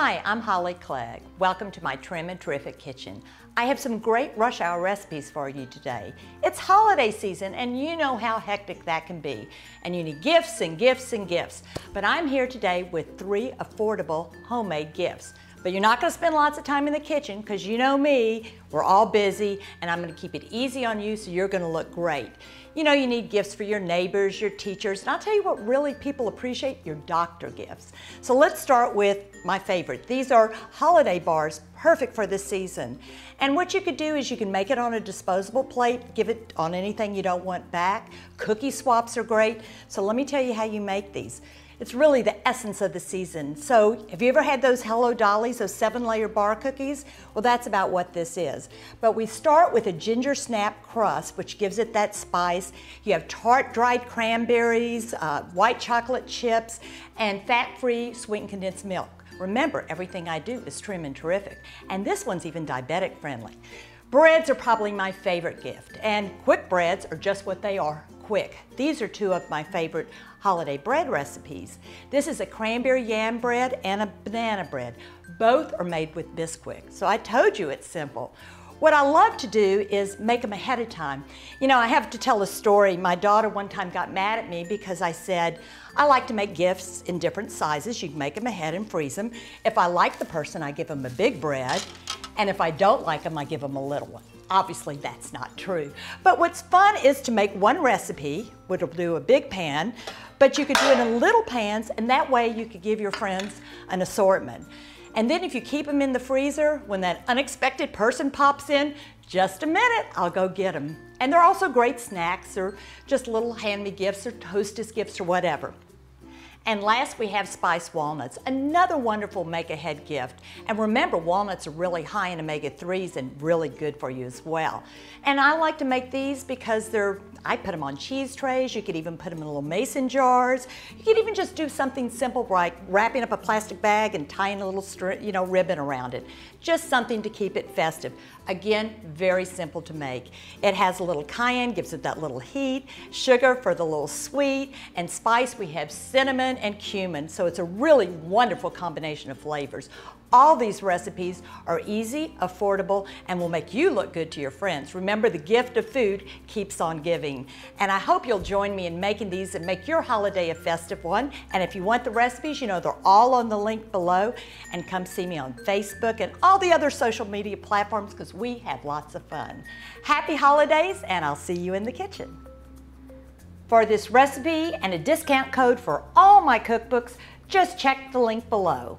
Hi, I'm Holly Clegg. Welcome to my Trim and Terrific Kitchen. I have some great rush hour recipes for you today. It's holiday season and you know how hectic that can be. And you need gifts and gifts and gifts. But I'm here today with three affordable homemade gifts. But you're not gonna spend lots of time in the kitchen because you know me, we're all busy and I'm gonna keep it easy on you so you're gonna look great. You know, you need gifts for your neighbors, your teachers, and I'll tell you what really people appreciate, your doctor gifts. So let's start with my favorite. These are holiday bars, perfect for this season. And what you could do is you can make it on a disposable plate, give it on anything you don't want back. Cookie swaps are great. So let me tell you how you make these. It's really the essence of the season. So have you ever had those Hello Dollies, those seven layer bar cookies? Well, that's about what this is. But we start with a ginger snap crust, which gives it that spice. You have tart dried cranberries, uh, white chocolate chips, and fat-free sweetened condensed milk. Remember, everything I do is trim and terrific. And this one's even diabetic friendly. Breads are probably my favorite gift, and quick breads are just what they are, quick. These are two of my favorite holiday bread recipes. This is a cranberry yam bread and a banana bread. Both are made with Bisquick, so I told you it's simple. What I love to do is make them ahead of time. You know, I have to tell a story. My daughter one time got mad at me because I said, I like to make gifts in different sizes. You can make them ahead and freeze them. If I like the person, I give them a big bread. And if I don't like them, I give them a little one. Obviously, that's not true. But what's fun is to make one recipe, which will do a big pan, but you could do it in little pans, and that way you could give your friends an assortment. And then if you keep them in the freezer, when that unexpected person pops in, just a minute, I'll go get them. And they're also great snacks or just little hand-me gifts or hostess gifts or whatever. And last we have spiced walnuts, another wonderful make-ahead gift. And remember, walnuts are really high in omega-3s and really good for you as well. And I like to make these because they're, I put them on cheese trays, you could even put them in little mason jars. You could even just do something simple like wrapping up a plastic bag and tying a little you know, ribbon around it. Just something to keep it festive. Again, very simple to make. It has a little cayenne, gives it that little heat, sugar for the little sweet, and spice we have cinnamon and cumin, so it's a really wonderful combination of flavors. All these recipes are easy, affordable, and will make you look good to your friends. Remember, the gift of food keeps on giving. And I hope you'll join me in making these and make your holiday a festive one. And if you want the recipes, you know they're all on the link below. And come see me on Facebook and all the other social media platforms because we have lots of fun. Happy holidays, and I'll see you in the kitchen. For this recipe and a discount code for all my cookbooks, just check the link below.